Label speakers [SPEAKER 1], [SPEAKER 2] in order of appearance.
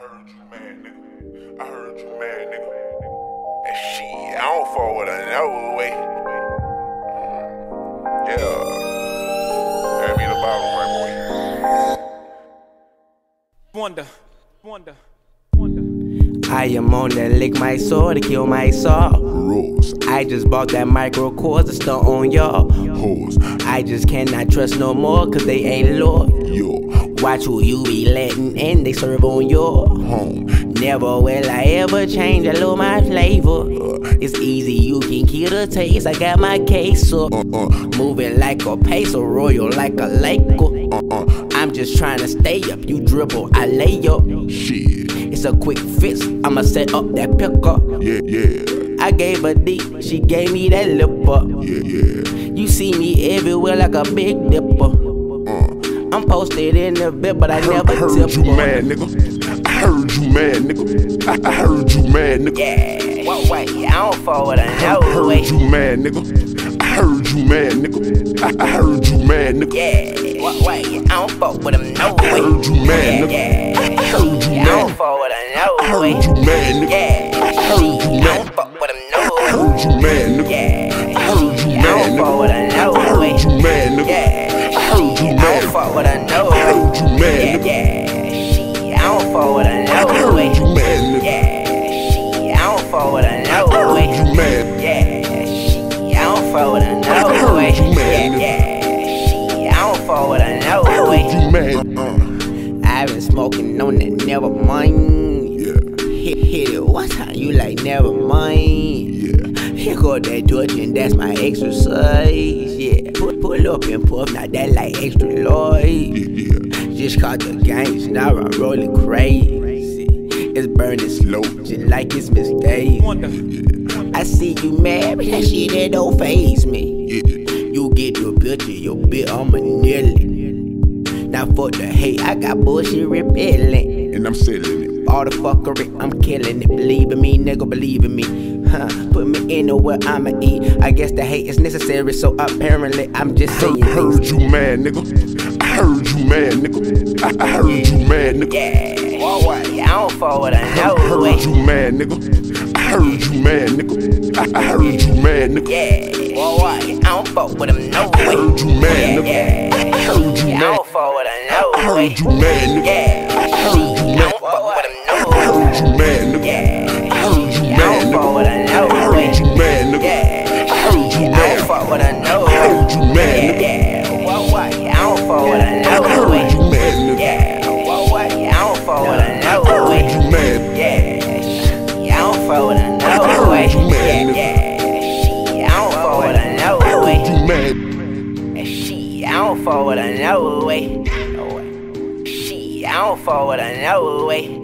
[SPEAKER 1] heard you mad, nigga. I heard you mad, nigga. And shit, I don't fall with another way. Yeah. Hand me the bottle, right boy.
[SPEAKER 2] Wonder, wonder, wonder.
[SPEAKER 3] I am on that lick my sword to kill my soul.
[SPEAKER 1] Rules,
[SPEAKER 3] I just bought that Michael Kors to stunt on y'all.
[SPEAKER 1] hoes,
[SPEAKER 3] I just cannot trust no more cause they ain't loyal.
[SPEAKER 1] yo,
[SPEAKER 3] Watch who you be letting and they serve on your
[SPEAKER 1] home.
[SPEAKER 3] Never will I ever change, I love my flavor. It's easy, you can kill the taste. I got my case up.
[SPEAKER 1] Uh, uh,
[SPEAKER 3] Moving like a peso, royal like a Laker.
[SPEAKER 1] uh,
[SPEAKER 3] I'm just trying to stay up. You dribble, I lay up.
[SPEAKER 1] shit.
[SPEAKER 3] It's a quick fix. I'ma set up that picker.
[SPEAKER 1] Yeah, yeah,
[SPEAKER 3] I gave her D, she gave me that lip up.
[SPEAKER 1] yeah, yeah.
[SPEAKER 3] You see me everywhere like a big dipper. I'm posted in the bed, but I never
[SPEAKER 1] I heard
[SPEAKER 3] tip
[SPEAKER 1] you mad, nigga. I heard you mad, nigga. I, I heard you mad, nigga.
[SPEAKER 3] Yeah, what way? I don't fall with a
[SPEAKER 1] I
[SPEAKER 3] no
[SPEAKER 1] heard
[SPEAKER 3] way.
[SPEAKER 1] you mad, nigga. I heard you mad, nigga. I, I heard you mad, nigga.
[SPEAKER 3] Yeah, what way? I don't fuck with them no way.
[SPEAKER 1] heard you mad,
[SPEAKER 3] yeah,
[SPEAKER 1] nigga.
[SPEAKER 3] Yeah,
[SPEAKER 1] I heard you mad.
[SPEAKER 3] I don't
[SPEAKER 1] mad.
[SPEAKER 3] fuck with a
[SPEAKER 1] I
[SPEAKER 3] no way.
[SPEAKER 1] heard you mad, nigga.
[SPEAKER 3] Yeah,
[SPEAKER 1] I heard you
[SPEAKER 3] I
[SPEAKER 1] mad.
[SPEAKER 3] don't fuck with them no
[SPEAKER 1] I heard you mad, nigga.
[SPEAKER 3] Yeah,
[SPEAKER 1] I heard you
[SPEAKER 3] I don't
[SPEAKER 1] mad,
[SPEAKER 3] fuck with a
[SPEAKER 1] you mad.
[SPEAKER 3] Yeah,
[SPEAKER 1] she,
[SPEAKER 3] I don't fuck with
[SPEAKER 1] I
[SPEAKER 3] no way.
[SPEAKER 1] you mad,
[SPEAKER 3] Yeah, yeah, I don't fuck with
[SPEAKER 1] I
[SPEAKER 3] no
[SPEAKER 1] heard
[SPEAKER 3] way.
[SPEAKER 1] you mad. Uh,
[SPEAKER 3] I've been smoking on that never mind.
[SPEAKER 1] yeah,
[SPEAKER 3] Hit, hit it one time, you like never mind.
[SPEAKER 1] yeah.
[SPEAKER 3] Here go that Dutch and that's my exercise. Yeah, pull, pull up and puff, now that like extra Lloyd.
[SPEAKER 1] Yeah, yeah.
[SPEAKER 3] Just caught the gangs, now I'm rolling crazy. It's burning slow, just like it's.
[SPEAKER 2] Wonder,
[SPEAKER 3] I see you mad, but that shit that don't phase me.
[SPEAKER 1] Yeah,
[SPEAKER 3] You get the picture, your bit, I'ma nail it. Now for the hate, I got bullshit repelling.
[SPEAKER 1] and I'm selling it.
[SPEAKER 3] All the fuckery, I'm killing it. Believe in me, nigga, believe in me. Huh, put me in where I'ma eat. I guess the hate is necessary, so apparently I'm just saying
[SPEAKER 1] Heard, heard you mad, nigga. I heard you mad, nigga. I, I heard you mad, nigga.
[SPEAKER 3] Yeah? I don't fall with
[SPEAKER 1] Heard you mad, nigga. I heard you mad, nigga. I, I heard you mad, nigga.
[SPEAKER 3] Yeah, well, what? I don't fuck with them no
[SPEAKER 1] I
[SPEAKER 3] way.
[SPEAKER 1] heard you mad, nigga.
[SPEAKER 3] Yeah,
[SPEAKER 1] I heard you
[SPEAKER 3] I
[SPEAKER 1] mad.
[SPEAKER 3] don't fall with
[SPEAKER 1] I
[SPEAKER 3] no way.
[SPEAKER 1] heard you mad, nigga.
[SPEAKER 3] Yeah,
[SPEAKER 1] I heard you
[SPEAKER 3] I
[SPEAKER 1] mad.
[SPEAKER 3] don't fuck with them
[SPEAKER 1] I heard you mad, nigga.
[SPEAKER 3] Yeah,
[SPEAKER 1] I heard you
[SPEAKER 3] I
[SPEAKER 1] mad, nigga.
[SPEAKER 3] no
[SPEAKER 1] I heard you mad, nigga.
[SPEAKER 3] Yeah,
[SPEAKER 1] I heard you
[SPEAKER 3] I
[SPEAKER 1] mad.
[SPEAKER 3] don't fuck with a no
[SPEAKER 1] I heard you mad, nigga.
[SPEAKER 3] Yeah, what? I don't fuck with
[SPEAKER 1] I
[SPEAKER 3] no
[SPEAKER 1] heard you mad, nigga.
[SPEAKER 3] Yeah, what? I don't fuck with a way. Yeah, yeah, I don't fuck with a
[SPEAKER 1] I
[SPEAKER 3] no way.
[SPEAKER 1] you mad.
[SPEAKER 3] And Shit, I don't fall with a no way. Shit, I don't fall with a no way.